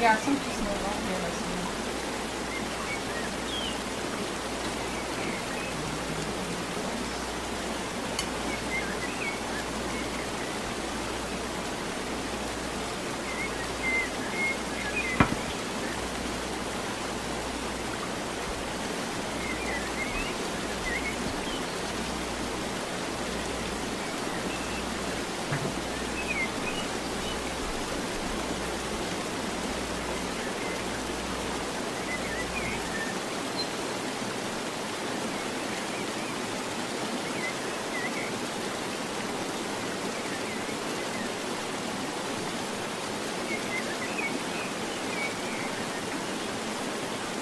Yeah, some just no longer.